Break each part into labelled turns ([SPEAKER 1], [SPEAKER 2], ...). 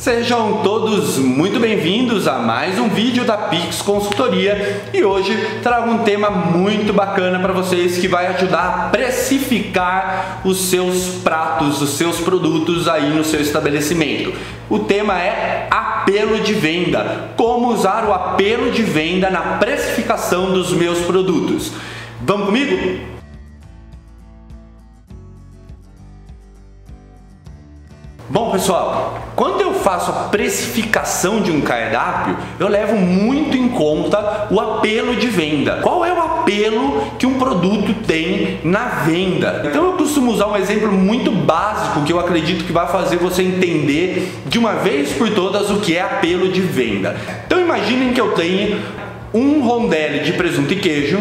[SPEAKER 1] Sejam todos muito bem-vindos a mais um vídeo da Pix Consultoria e hoje trago um tema muito bacana para vocês que vai ajudar a precificar os seus pratos, os seus produtos aí no seu estabelecimento. O tema é apelo de venda, como usar o apelo de venda na precificação dos meus produtos. Vamos comigo? Bom, pessoal, quando eu faço a precificação de um cardápio, eu levo muito em conta o apelo de venda. Qual é o apelo que um produto tem na venda? Então eu costumo usar um exemplo muito básico que eu acredito que vai fazer você entender de uma vez por todas o que é apelo de venda. Então imaginem que eu tenho um rondelli de presunto e queijo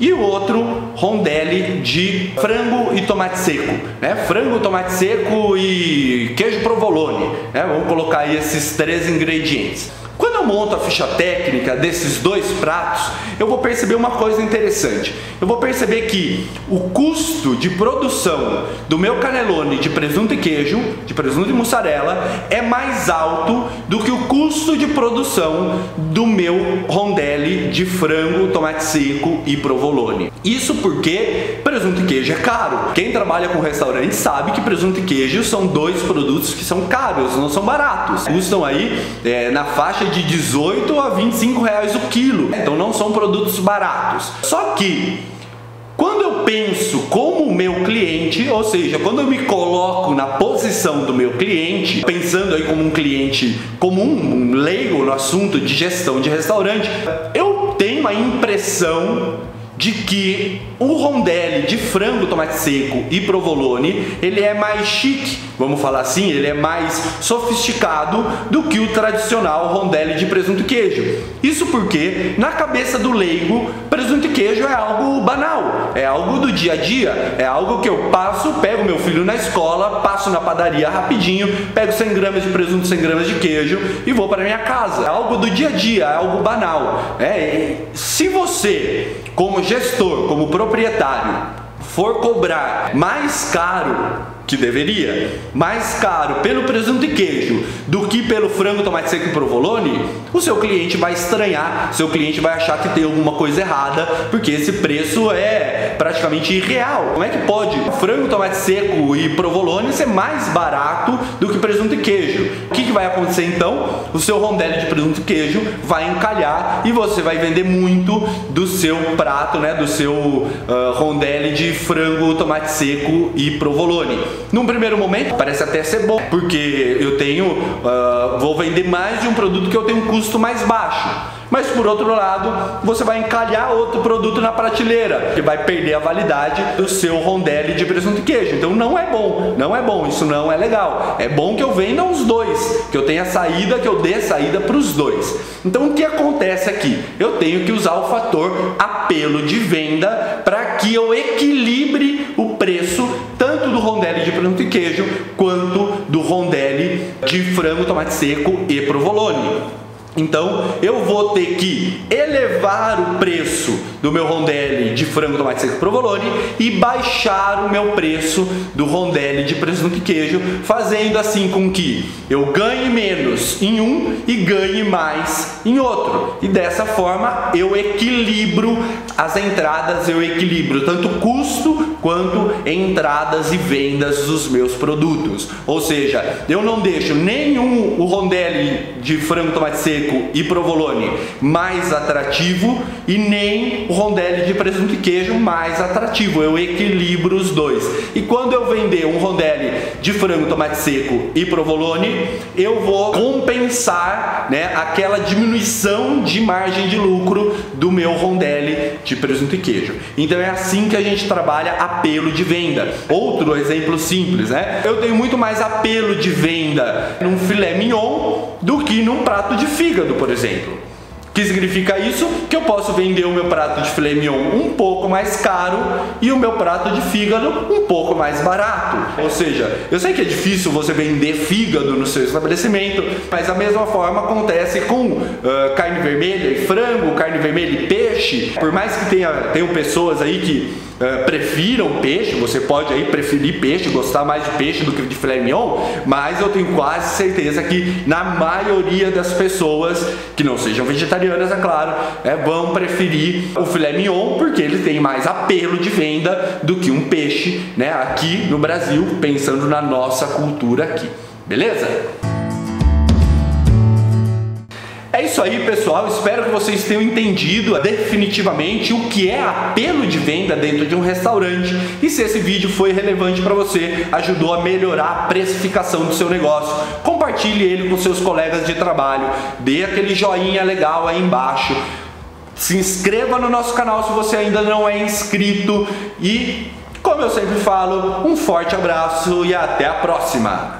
[SPEAKER 1] e o outro rondelli de frango e tomate seco, né? Frango, tomate seco e queijo provolone, né? Vamos colocar aí esses três ingredientes. Quando monto a ficha técnica desses dois pratos, eu vou perceber uma coisa interessante. Eu vou perceber que o custo de produção do meu canelone de presunto e queijo, de presunto e mussarela, é mais alto do que o custo de produção do meu rondelli de frango, tomate seco e provolone. Isso porque presunto e queijo é caro. Quem trabalha com restaurante sabe que presunto e queijo são dois produtos que são caros, não são baratos. Custam aí é, na faixa de 18 a 25 reais o quilo. Então não são produtos baratos. Só que quando eu penso como o meu cliente, ou seja, quando eu me coloco na posição do meu cliente, pensando aí como um cliente comum, um leigo no assunto de gestão de restaurante, eu tenho a impressão de que o rondelli de frango, tomate seco e provolone, ele é mais chique, vamos falar assim, ele é mais sofisticado do que o tradicional rondelli de presunto e queijo. Isso porque na cabeça do leigo, presunto e queijo é algo banal, é algo do dia a dia, é algo que eu passo, pego meu filho na escola, passo na padaria rapidinho, pego 100 gramas de presunto, 100 gramas de queijo e vou para minha casa. É algo do dia a dia, é algo banal. É, se você como gestor, como proprietário, for cobrar mais caro que deveria, mais caro pelo presunto e queijo pelo frango, tomate seco e provolone, o seu cliente vai estranhar, seu cliente vai achar que tem alguma coisa errada, porque esse preço é praticamente irreal. Como é que pode frango, tomate seco e provolone ser mais barato do que presunto e queijo? O que, que vai acontecer então? O seu rondelli de presunto e queijo vai encalhar e você vai vender muito do seu prato, né, do seu uh, rondelli de frango, tomate seco e provolone. Num primeiro momento, parece até ser bom, porque eu tenho, uh, vou vender mais de um produto que eu tenho um custo mais baixo. Mas por outro lado, você vai encalhar outro produto na prateleira, que vai perder a validade do seu rondelli de presunto e queijo. Então não é bom, não é bom, isso não é legal. É bom que eu venda os dois, que eu tenha saída, que eu dê saída para os dois. Então o que acontece aqui? Eu tenho que usar o fator apelo de venda para que eu equilibre o preço tanto do rondelli de presunto e queijo quanto do rondelli de frango, tomate seco e provolone. Então eu vou ter que elevar o preço do meu rondelli de frango, tomate seco provolone e baixar o meu preço do rondelli de presunto e queijo, fazendo assim com que eu ganhe menos em um e ganhe mais em outro. E dessa forma eu equilibro as entradas, eu equilibro tanto custo quanto entradas e vendas dos meus produtos. Ou seja, eu não deixo nenhum o rondelli de frango, tomate seco e provolone mais atrativo e nem o rondelli de presunto e queijo mais atrativo. Eu equilibro os dois. E quando eu vender um rondelli de frango, tomate seco e provolone, eu vou compensar né, aquela diminuição de margem de lucro do meu rondelli de presunto e queijo. Então é assim que a gente trabalha apelo de venda. Outro exemplo simples, né? Eu tenho muito mais apelo de venda num filé mignon do que num prato de fígado, por exemplo que significa isso? Que eu posso vender o meu prato de filé mignon um pouco mais caro e o meu prato de fígado um pouco mais barato. Ou seja, eu sei que é difícil você vender fígado no seu estabelecimento, mas da mesma forma acontece com uh, carne vermelha e frango, carne vermelha e peixe. Por mais que tenha, tenham pessoas aí que uh, prefiram peixe, você pode aí preferir peixe, gostar mais de peixe do que de filé mignon, mas eu tenho quase certeza que na maioria das pessoas que não sejam vegetarianas, é claro, é, vão preferir o filé mignon porque ele tem mais apelo de venda do que um peixe, né? Aqui no Brasil, pensando na nossa cultura aqui. Beleza? Isso aí, pessoal. Espero que vocês tenham entendido definitivamente o que é apelo de venda dentro de um restaurante e se esse vídeo foi relevante para você, ajudou a melhorar a precificação do seu negócio. Compartilhe ele com seus colegas de trabalho, dê aquele joinha legal aí embaixo. Se inscreva no nosso canal se você ainda não é inscrito e, como eu sempre falo, um forte abraço e até a próxima!